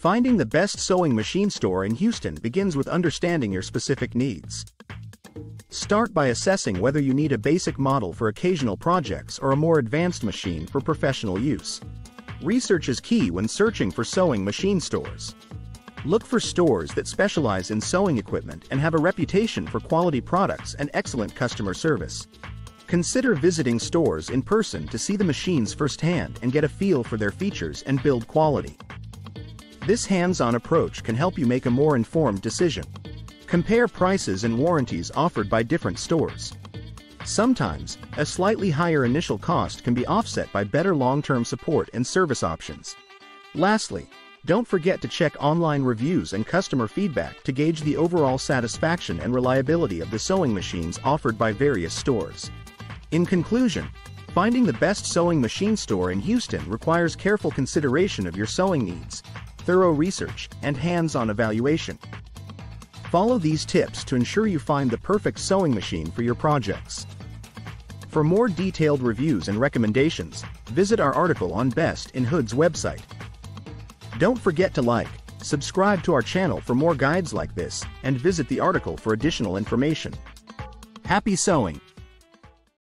Finding the best sewing machine store in Houston begins with understanding your specific needs. Start by assessing whether you need a basic model for occasional projects or a more advanced machine for professional use. Research is key when searching for sewing machine stores. Look for stores that specialize in sewing equipment and have a reputation for quality products and excellent customer service. Consider visiting stores in person to see the machines firsthand and get a feel for their features and build quality. This hands-on approach can help you make a more informed decision. Compare prices and warranties offered by different stores. Sometimes, a slightly higher initial cost can be offset by better long-term support and service options. Lastly, don't forget to check online reviews and customer feedback to gauge the overall satisfaction and reliability of the sewing machines offered by various stores. In conclusion, finding the best sewing machine store in Houston requires careful consideration of your sewing needs, thorough research, and hands-on evaluation. Follow these tips to ensure you find the perfect sewing machine for your projects. For more detailed reviews and recommendations, visit our article on Best in Hood's website. Don't forget to like, subscribe to our channel for more guides like this, and visit the article for additional information. Happy sewing!